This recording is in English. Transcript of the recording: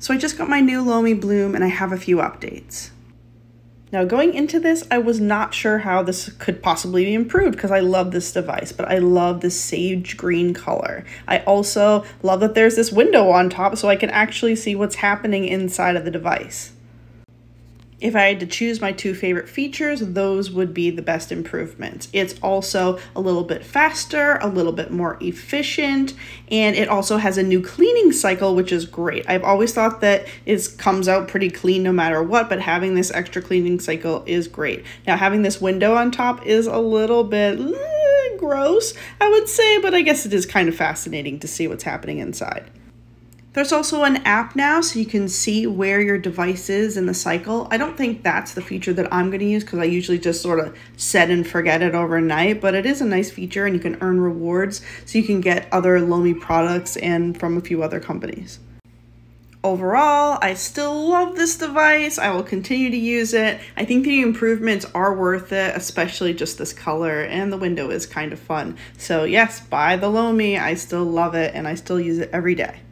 So I just got my new Lomi Bloom and I have a few updates. Now going into this, I was not sure how this could possibly be improved because I love this device, but I love this sage green color. I also love that there's this window on top so I can actually see what's happening inside of the device. If I had to choose my two favorite features, those would be the best improvements. It's also a little bit faster, a little bit more efficient, and it also has a new cleaning cycle, which is great. I've always thought that it comes out pretty clean no matter what, but having this extra cleaning cycle is great. Now, having this window on top is a little bit eh, gross, I would say, but I guess it is kind of fascinating to see what's happening inside. There's also an app now so you can see where your device is in the cycle. I don't think that's the feature that I'm going to use because I usually just sort of set and forget it overnight, but it is a nice feature and you can earn rewards so you can get other Lomi products and from a few other companies. Overall, I still love this device. I will continue to use it. I think the improvements are worth it, especially just this color and the window is kind of fun. So yes, buy the Lomi. I still love it and I still use it every day.